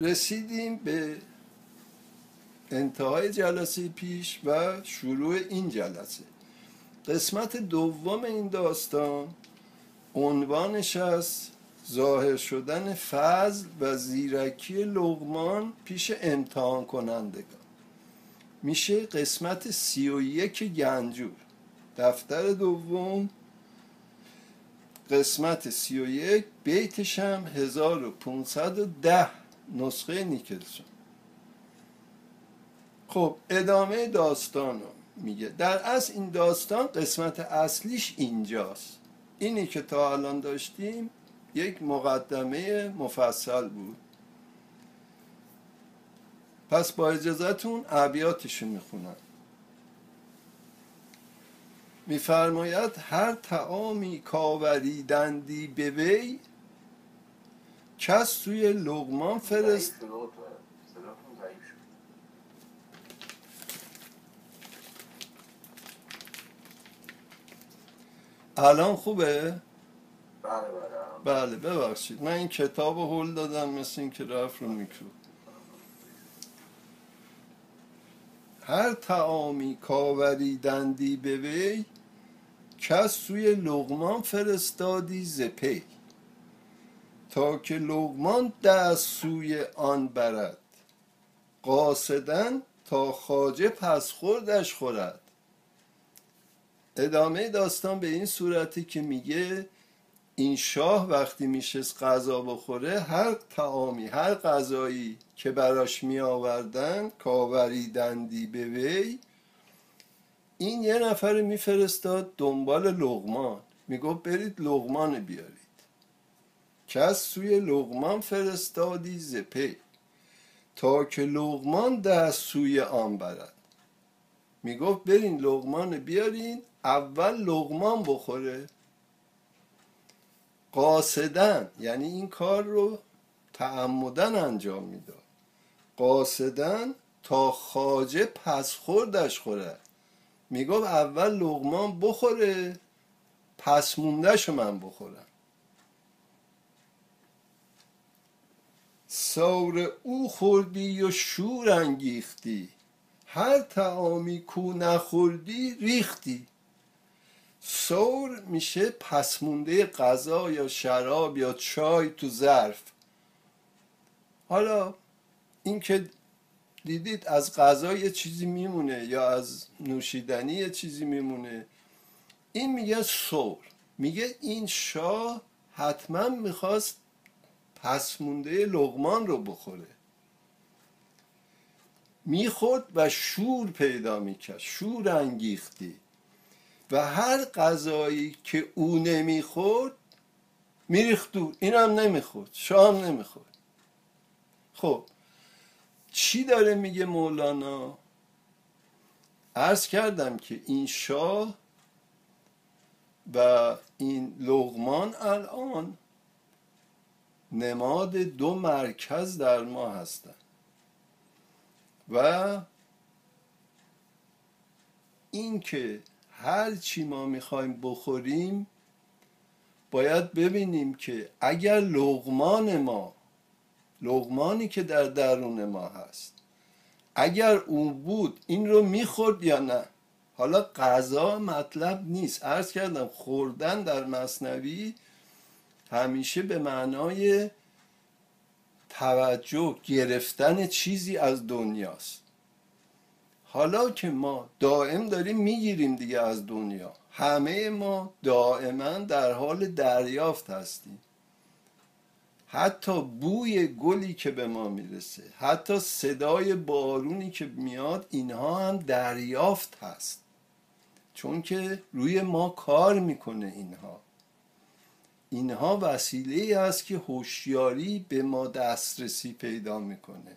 رسیدیم به انتهای جلسه پیش و شروع این جلسه. قسمت دوم این داستان عنوانش است ظاهر شدن فضل و زیرکی لغمان پیش امتحان کنندگان. میشه قسمت سی و یک گنجور. دفتر دوم قسمت سی و یک بیتش هم 1510 نسخه نیکلسون. خب ادامه داستان رو میگه. در اصل این داستان قسمت اصلیش اینجاست. اینی که تا الان داشتیم یک مقدمه مفصل بود. پس با اجازتون عبیاتشو می‌خونم. میفرماید هر تعامی کاوریدندی به وی کس سوی لغمان فرست. الان خوبه؟ بله بله. بله ببخشید. من این کتاب رو هل دادم مثل این که رفت رو میکرو. هر تعامی کاوریدندی به وی کس سوی لغمان فرستادی ز پی. تا که لغمان دست سوی آن برد. قاصدن تا خاجه پس خوردش خورد. ادامه داستان به این صورتی که میگه این شاه وقتی میشست غذا بخوره هر تعامی هر غذایی که براش می آوردن کاوریدندی به وی این یه نفر میفرستاد دنبال لغمان می‌گفت برید لغمان بیارید. کس سوی لغمان فرستادی ز پی تا که لغمان دست سوی آن برد. می‌گفت برین لغمان بیارین اول لغمان بخوره. قاصدن یعنی این کار رو تعمدن انجام می‌داد. قاصدن تا خاجه پس خوردش خوره. می‌گفت اول لغمان بخوره پس موندهشو من بخورم. سور او خوردی و شور انگیختی. هر تعامی کو نخوردی ریختی. سور میشه پسمونده غذا یا شراب یا چای تو ظرف. حالا این که دیدید از غذا یه چیزی میمونه یا از نوشیدنی یه چیزی میمونه. این میگه سور میگه این شاه حتما می‌خواست پسمونده لغمان رو بخوره. می‌خورد و شور پیدا می‌کرد شور انگیختی. و هر غذایی که او نمی‌خورد میریخت دور. این هم نمی‌خورد شام نمی‌خورد. خب چی داره میگه مولانا؟ عرض کردم که این شاه و این لغمان الان نماد دو مرکز در ما هستند. و اینکه هر چی ما می‌خوایم بخوریم باید ببینیم که اگر لغمان ما لغمانی که در درون ما هست اگر او بود این رو می‌خورد یا نه؟ حالا غذا مطلب نیست. عرض کردم خوردن در مصنوی همیشه به معنای توجه گرفتن چیزی از دنیاست. حالا که ما دائم داریم می‌گیریم دیگه از دنیا. همه ما دائما در حال دریافت هستیم. حتی بوی گلی که به ما می‌رسه حتی صدای بارونی که میاد اینها هم دریافت هست. چون که روی ما کار می‌کنه اینها. اینها وسیله است که هوشیاری به ما دسترسی پیدا می‌کنه.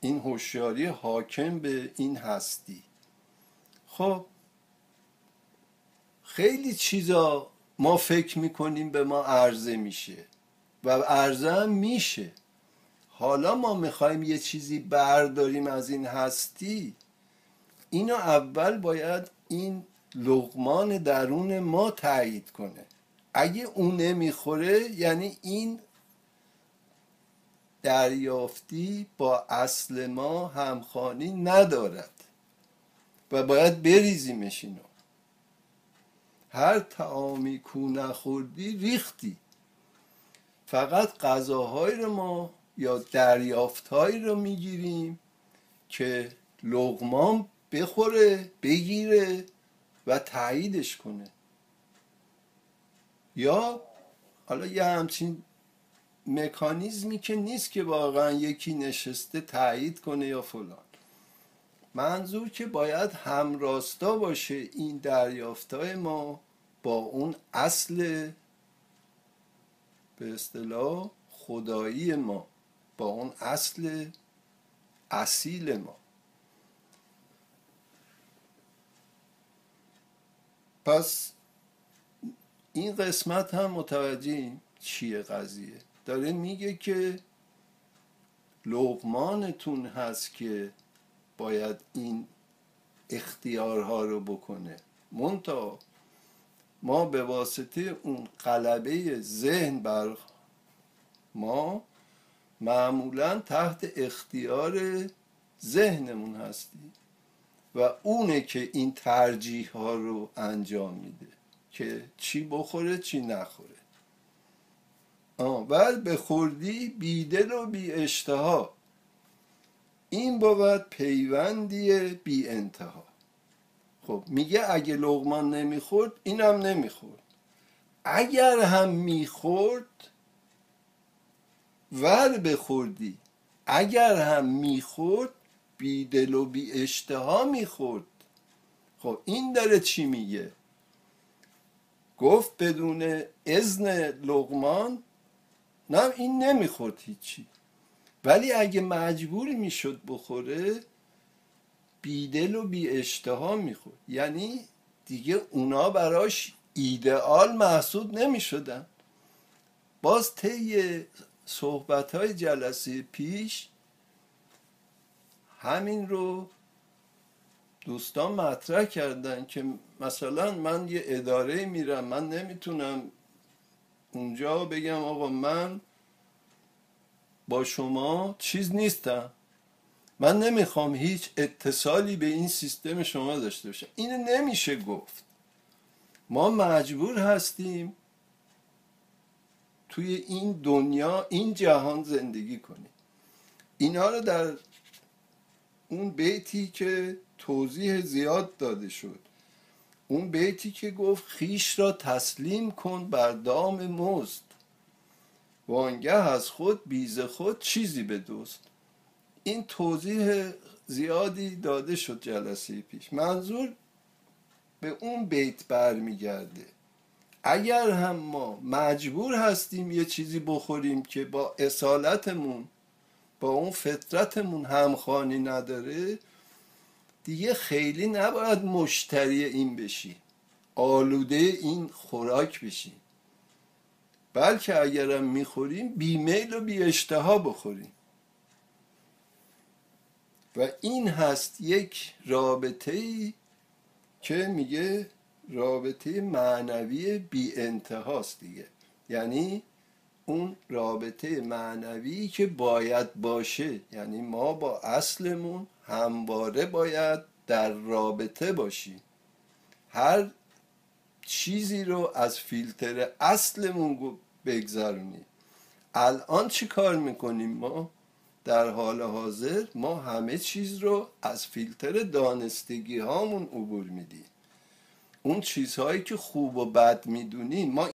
این هوشیاری حاکم به این هستی. خب خیلی چیزا ما فکر می‌کنیم به ما عرضه میشه و عرضه هم میشه. حالا ما می‌خوایم یه چیزی برداریم از این هستی. اینو اول باید این لغمان درون ما تایید کنه. اگه اون نمی‌خوره یعنی این دریافتی با اصل ما همخانی ندارد و باید بریزیمش اینو. هر تعامی کو نخوردی ریختی. فقط غذاهایی رو ما یا دریافتهایی رو می‌گیریم که لغمان بخوره بگیره و تاییدش کنه. یا حالا یه همچین مکانیزمی که نیست که واقعا یکی نشسته تایید کنه یا فلان. منظور که باید همراستا باشه این دریافتای ما با اون اصل به اصطلاح خدایی ما با اون اصل اصیل ما. پس این قسمت هم متوجه چیه قضیه. داره میگه که لغمانتون هست که باید این اختیارها رو بکنه. منتها ما به واسطه اون قلبه ذهن بر ما معمولا تحت اختیار ذهنمون هستیم و اونه که این ترجیح ها رو انجام میده. که چی بخوره چی نخوره. آه بعد به خوردی بیدل و بی اشتها. این بود پیوندی بی انتها. خب میگه اگه لغمان نمی‌خورد اینم نمی‌خورد. اگر هم می‌خورد ور بخوردی اگر هم می‌خورد بی دل و بی اشتها می‌خورد. خب این داره چی میگه؟ گفت بدون اذن لغمان نه این نمی‌خورد هیچی. ولی اگه مجبور می‌شد بخوره بیدل و بی اشتها می‌خورد. یعنی دیگه اونا براش ایدئال محسوب نمی‌شدن. باز طی صحبت های جلسه پیش همین رو دوستان مطرح کردن که مثلا من یه اداره میرم من نمی‌تونم اونجا بگم آقا من با شما چیز نیستم. من نمی‌خوام هیچ اتصالی به این سیستم شما داشته باشم. اینو نمیشه گفت. ما مجبور هستیم توی این دنیا این جهان زندگی کنیم. اینا رو در اون بیتی که توضیح زیاد داده شد. اون بیتی که گفت خیش را تسلیم کن بر دام مزد. وانگه از خود بیز خود چیزی به دوست این توضیح زیادی داده شد جلسه پیش. منظور به اون بیت برمیگرده. اگر هم ما مجبور هستیم یه چیزی بخوریم که با اصالتمون با اون فطرتمون همخوانی نداره دیگه خیلی نباید مشتری این بشی. آلوده این خوراک بشیم بلکه اگرم می‌خوریم بیمیل و بی اشتها بخوریم. و این هست یک رابطه ای که میگه رابطه معنوی بی انتهاست دیگه. یعنی اون رابطه معنوی که باید باشه. یعنی ما با اصلمون همواره باید در رابطه باشیم. هر چیزی رو از فیلتر اصلمون بگذارونیم الان چی کار می‌کنیم ما؟ در حال حاضر ما همه چیز رو از فیلتر دانستگی هامون عبور میدیم. اون چیزهایی که خوب و بد می‌دونیم ما